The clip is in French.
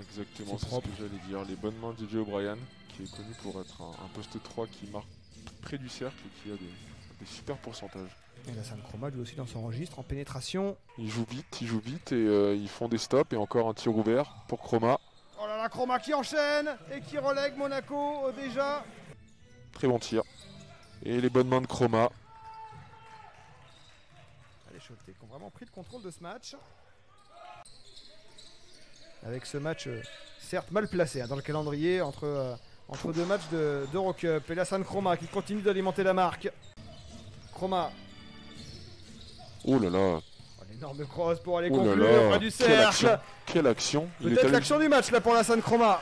Exactement, C'est ce que j'allais dire. Les bonnes mains de DJ O'Brien, qui est connu pour être un, un poste 3 qui marque près du cercle et qui a des, des super pourcentages. Et la San Chroma lui aussi dans son registre en pénétration. Ils jouent vite, ils jouent vite et euh, ils font des stops et encore un tir ouvert pour Chroma. Oh là là, Chroma qui enchaîne et qui relègue Monaco euh, déjà. Très bon tir. Et les bonnes mains de Chroma. Les Choletais qui ont vraiment pris le contrôle de ce match. Avec ce match, euh, certes mal placé hein, dans le calendrier, entre, euh, entre deux matchs de- d'Eurocup. Et la San Chroma qui continue d'alimenter la marque. Chroma, Oh là là, oh, l'énorme cross pour aller oh conclure là, près du quelle action, cercle. quelle action. Peut-être l'action du match là pour la San Chroma.